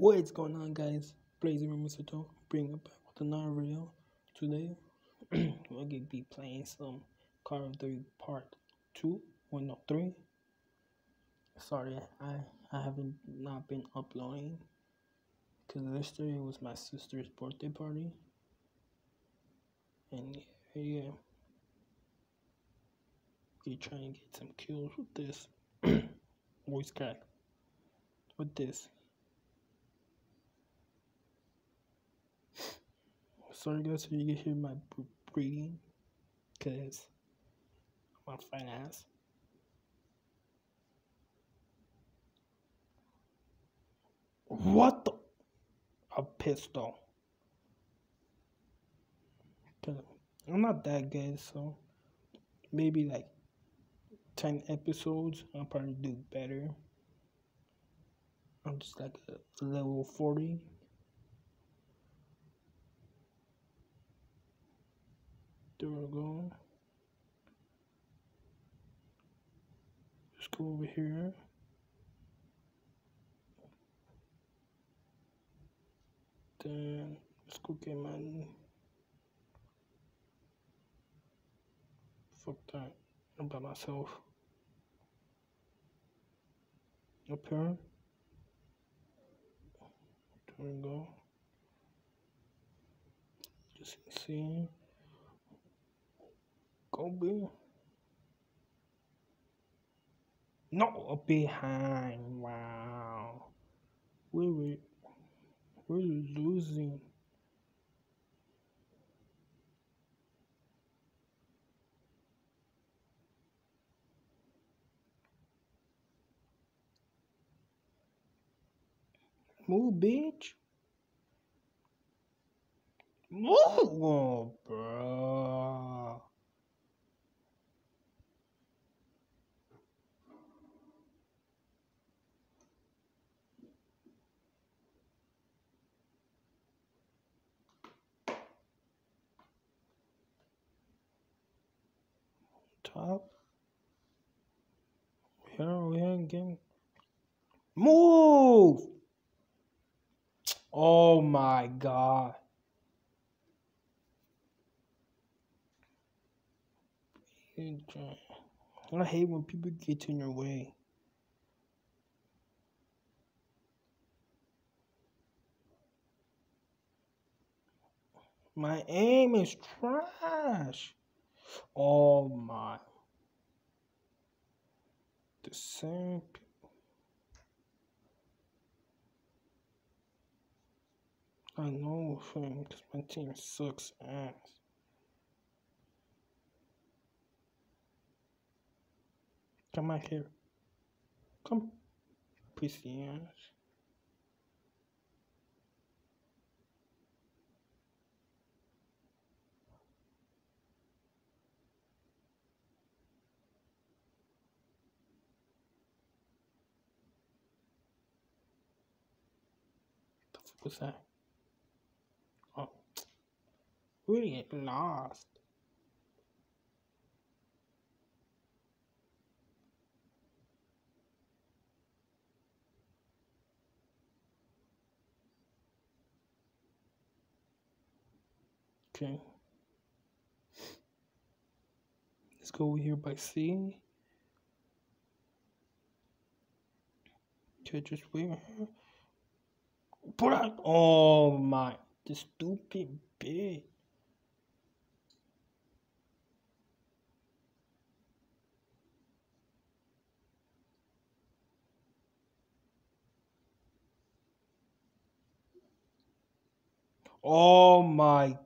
What is going on, guys? Blaze Mistletoe bring it back with another video. Today, we're gonna be playing some Call of Duty Part 2, well, no, 3. Sorry, I, I haven't not been uploading because yesterday was my sister's birthday party. And yeah, yeah. We're trying to get some kills with this voice crack. With this. Sorry guys if you can hear my breathing because I'm a fine ass. What the? A pistol. Cause I'm not that good, so maybe like 10 episodes, I'll probably do better. I'm just like a level 40. There we go. Let's go over here. Then let's go get my fuck that. I'm by myself. Up here. There we go. Just see. Kobe. No, behind. Wow. We were, we're losing. Move, bitch. Move, oh, bro. Top. We are again. Move! Oh my god. I hate when people get in your way. My aim is trash. Oh my. The same people. I know him because my team sucks ass. Come out here. Come. Pussy ass. Was that? Oh, we get lost. Okay. Let's go over here by C. Okay, just wait. Put out. Oh my. The stupid bitch. Oh my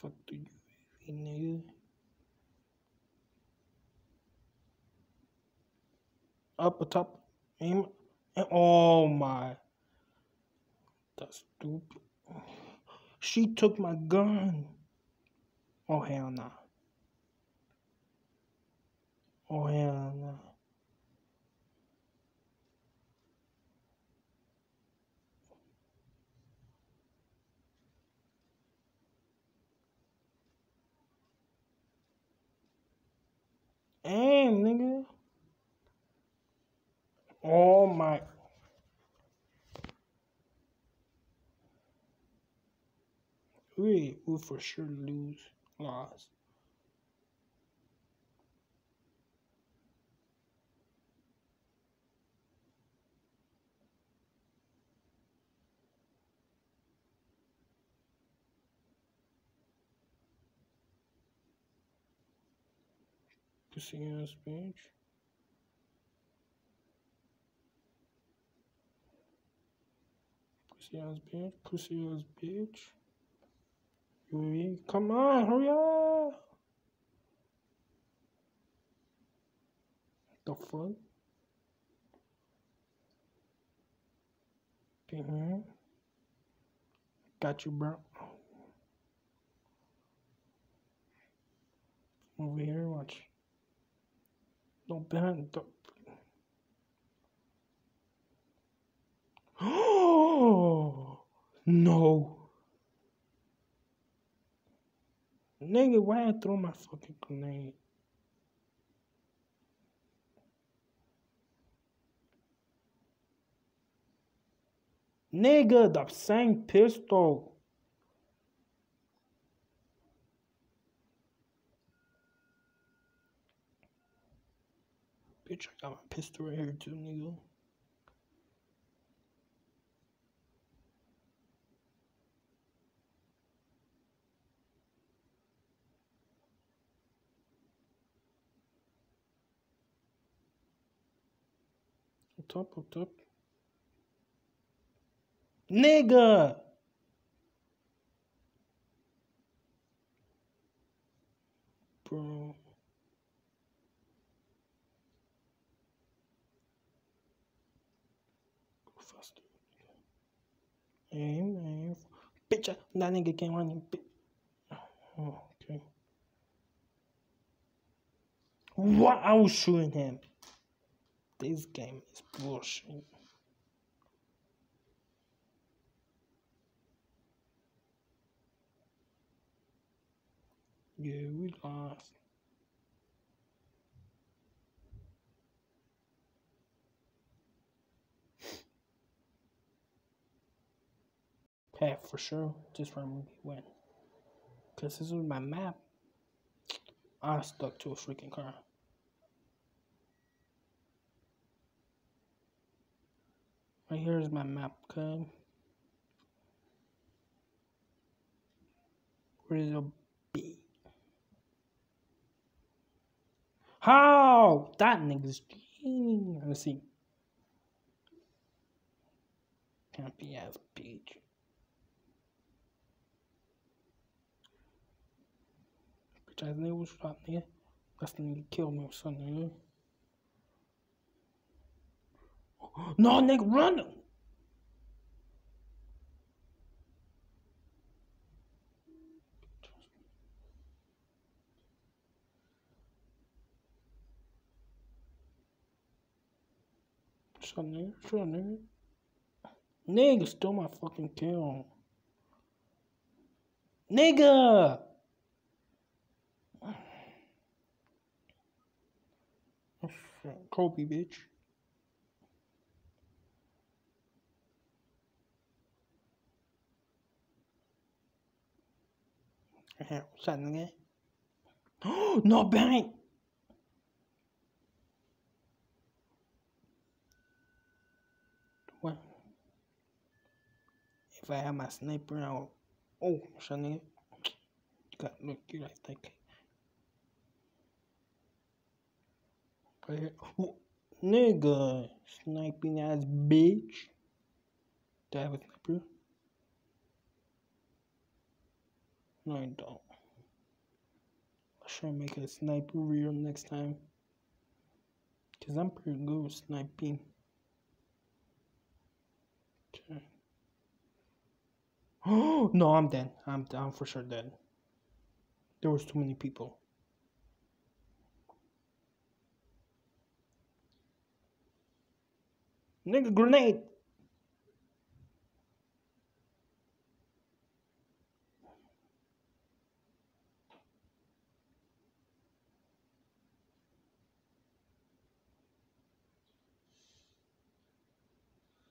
fuck do you even nigga? Up atop aim and oh my that's stupid. She took my gun. Oh hell nah. Oh hell nah. Game, nigga. Oh my. We will for sure lose. Lost. Ass bitch. Pussy ass bitch. Pussy ass bitch. Come on, hurry up. The fuck? Mm-hmm. Got you, bro. Over here, watch. The. Oh no. Nigga, why I throw my fucking grenade? Nigga, the same pistol. Bitch, I got my pistol right here too, nigga. Top, up top. Nigga! Bro. Aim. Bitch, that nigga came running. Oh, okay. What? I was shooting him. This game is bullshit. Yeah, we lost. Yeah, for sure. Just randomly win. Because this was my map. I stuck to a freaking car. Right here is my map code. Where is a B? How? That nigga's cheating. Let's see. Happy ass bitch. Bitch ass nigga was shot nigga. That's the nigga killed me or something. No, nigga, run! Shut nigga, shut nigga. Nigga stole my fucking kill. Nigga! Oh, Kobe, bitch. What's Shut nigga. no bank. What? If I have my sniper out. Oh, shut nigga. Got look, you like that. Right here. Nigga, sniping ass bitch. Do I have a sniper? No, I don't. Try and make a sniper reel next time. Because I'm pretty good with sniping. Okay. Oh, no, I'm dead. I'm, I'm for sure dead. There was too many people. Nigga, grenade.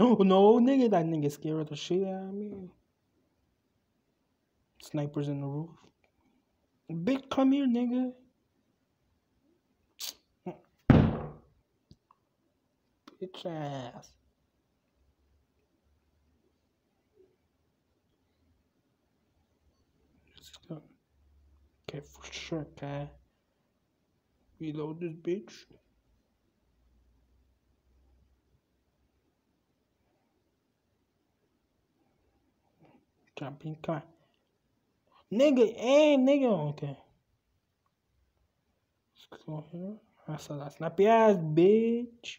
No, no, nigga, that nigga scared the shit out of me. Snipers in the roof. Bitch, come here, nigga. Bitch ass. Okay, for sure, okay. Reload this bitch. Jumping car. Nigga, aim, nigga. Okay. Let's go here. I saw that snappy ass bitch.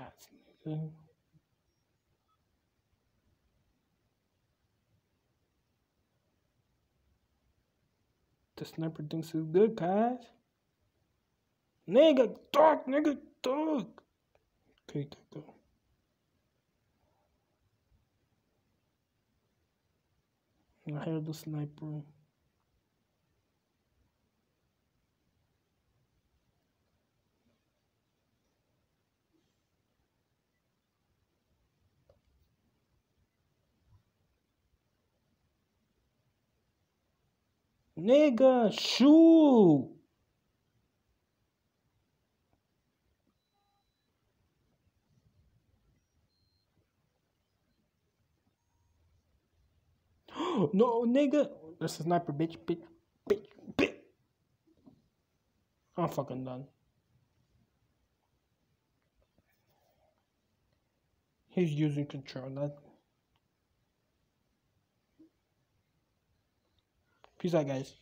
Ass. The sniper thinks he's good, guys. Nigga, talk, nigga, talk. Okay, go, go. I hear the sniper. Nigga, shoot! no, nigga. There's a sniper, bitch, bitch, bitch, bitch. I'm fucking done. He's using control. That. Peace out, guys.